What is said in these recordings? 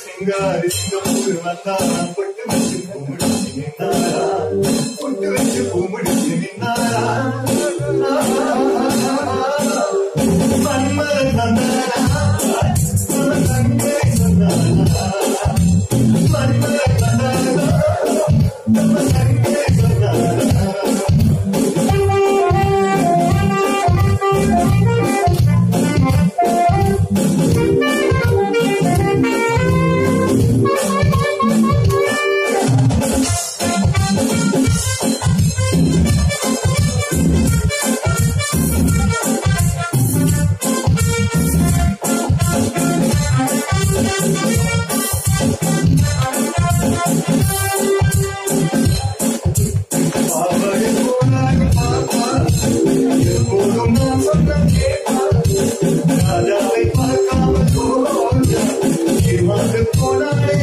singar singar matara puttu vechu pumudi ninnara puttu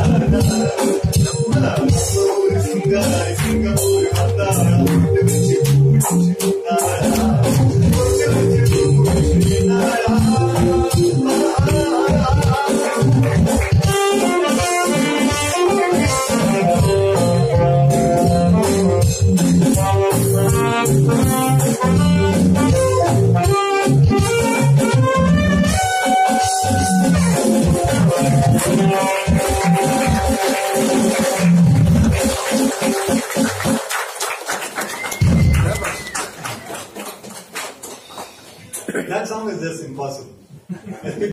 Singapore, Singapore, Singapore, Singapore, that song is just impossible.